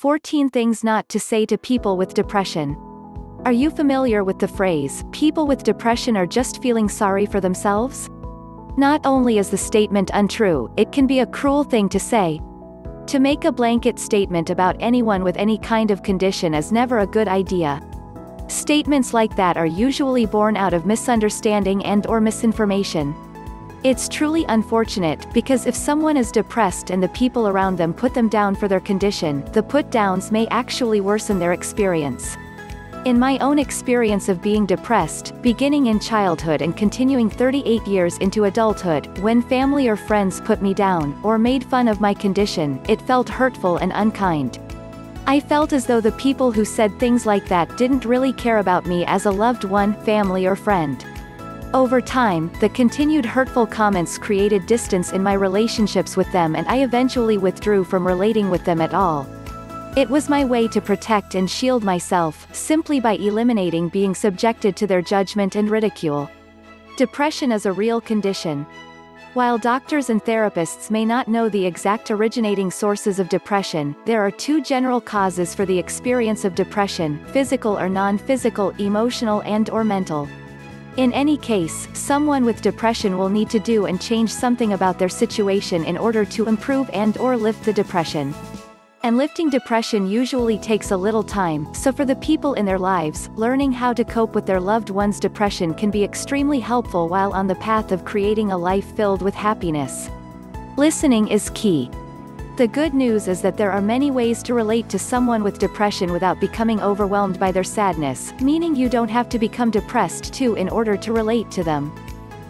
14 Things Not to Say to People with Depression. Are you familiar with the phrase, people with depression are just feeling sorry for themselves? Not only is the statement untrue, it can be a cruel thing to say. To make a blanket statement about anyone with any kind of condition is never a good idea. Statements like that are usually born out of misunderstanding and or misinformation. It's truly unfortunate because if someone is depressed and the people around them put them down for their condition, the put-downs may actually worsen their experience. In my own experience of being depressed, beginning in childhood and continuing 38 years into adulthood, when family or friends put me down, or made fun of my condition, it felt hurtful and unkind. I felt as though the people who said things like that didn't really care about me as a loved one, family or friend. Over time, the continued hurtful comments created distance in my relationships with them and I eventually withdrew from relating with them at all. It was my way to protect and shield myself, simply by eliminating being subjected to their judgment and ridicule. Depression is a real condition. While doctors and therapists may not know the exact originating sources of depression, there are two general causes for the experience of depression, physical or non-physical, emotional and or mental. In any case, someone with depression will need to do and change something about their situation in order to improve and or lift the depression. And lifting depression usually takes a little time, so for the people in their lives, learning how to cope with their loved one's depression can be extremely helpful while on the path of creating a life filled with happiness. Listening is key. The good news is that there are many ways to relate to someone with depression without becoming overwhelmed by their sadness, meaning you don't have to become depressed too in order to relate to them.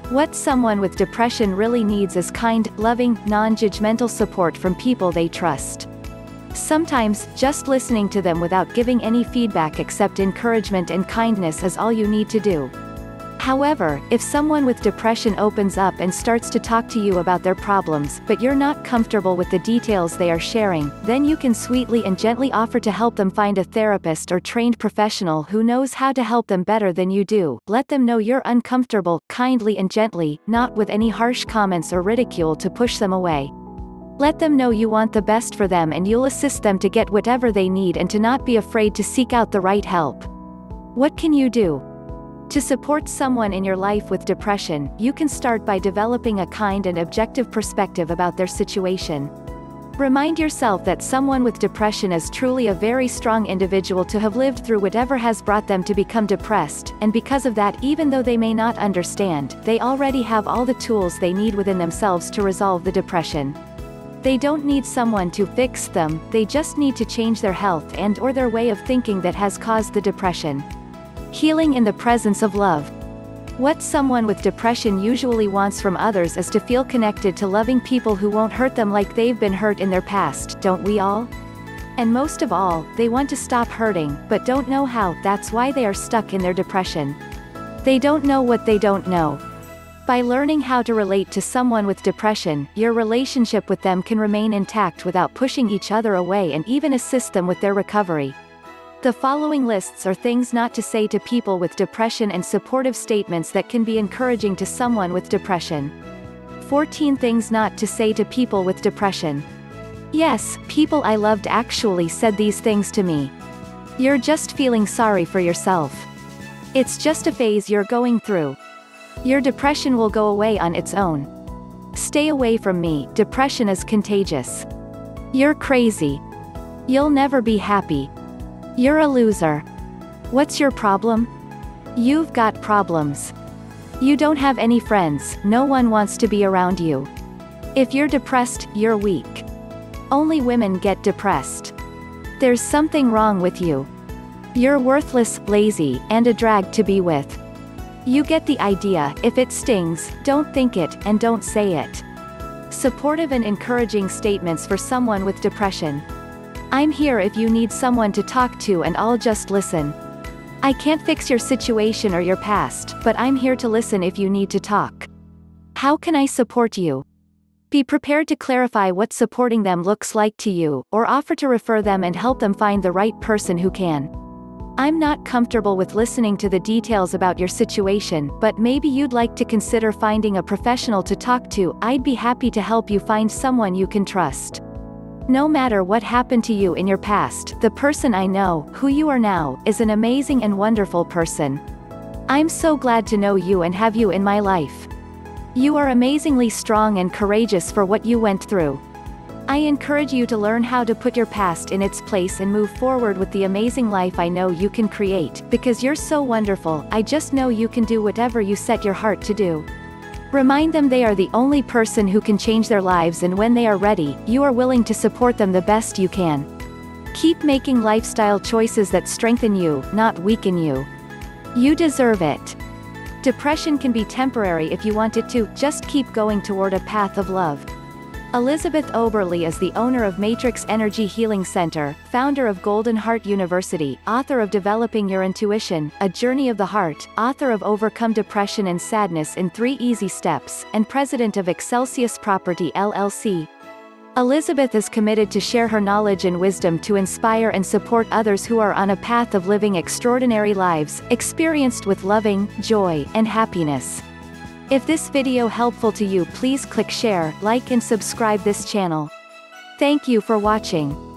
What someone with depression really needs is kind, loving, non-judgmental support from people they trust. Sometimes, just listening to them without giving any feedback except encouragement and kindness is all you need to do. However, if someone with depression opens up and starts to talk to you about their problems, but you're not comfortable with the details they are sharing, then you can sweetly and gently offer to help them find a therapist or trained professional who knows how to help them better than you do. Let them know you're uncomfortable, kindly and gently, not with any harsh comments or ridicule to push them away. Let them know you want the best for them and you'll assist them to get whatever they need and to not be afraid to seek out the right help. What can you do? To support someone in your life with depression, you can start by developing a kind and objective perspective about their situation. Remind yourself that someone with depression is truly a very strong individual to have lived through whatever has brought them to become depressed, and because of that even though they may not understand, they already have all the tools they need within themselves to resolve the depression. They don't need someone to fix them, they just need to change their health and or their way of thinking that has caused the depression. Healing in the presence of love. What someone with depression usually wants from others is to feel connected to loving people who won't hurt them like they've been hurt in their past, don't we all? And most of all, they want to stop hurting, but don't know how, that's why they are stuck in their depression. They don't know what they don't know, by learning how to relate to someone with depression, your relationship with them can remain intact without pushing each other away and even assist them with their recovery. The following lists are things not to say to people with depression and supportive statements that can be encouraging to someone with depression. 14 things not to say to people with depression. Yes, people I loved actually said these things to me. You're just feeling sorry for yourself. It's just a phase you're going through. Your depression will go away on its own. Stay away from me, depression is contagious. You're crazy. You'll never be happy. You're a loser. What's your problem? You've got problems. You don't have any friends, no one wants to be around you. If you're depressed, you're weak. Only women get depressed. There's something wrong with you. You're worthless, lazy, and a drag to be with. You get the idea, if it stings, don't think it, and don't say it. Supportive and encouraging statements for someone with depression. I'm here if you need someone to talk to and I'll just listen. I can't fix your situation or your past, but I'm here to listen if you need to talk. How can I support you? Be prepared to clarify what supporting them looks like to you, or offer to refer them and help them find the right person who can. I'm not comfortable with listening to the details about your situation, but maybe you'd like to consider finding a professional to talk to, I'd be happy to help you find someone you can trust. No matter what happened to you in your past, the person I know, who you are now, is an amazing and wonderful person. I'm so glad to know you and have you in my life. You are amazingly strong and courageous for what you went through. I encourage you to learn how to put your past in its place and move forward with the amazing life I know you can create, because you're so wonderful, I just know you can do whatever you set your heart to do. Remind them they are the only person who can change their lives and when they are ready, you are willing to support them the best you can. Keep making lifestyle choices that strengthen you, not weaken you. You deserve it. Depression can be temporary if you want it to, just keep going toward a path of love. Elizabeth Oberly is the owner of Matrix Energy Healing Center, founder of Golden Heart University, author of Developing Your Intuition, A Journey of the Heart, author of Overcome Depression and Sadness in Three Easy Steps, and president of Excelsius Property LLC. Elizabeth is committed to share her knowledge and wisdom to inspire and support others who are on a path of living extraordinary lives, experienced with loving, joy, and happiness. If this video helpful to you please click share, like and subscribe this channel. Thank you for watching.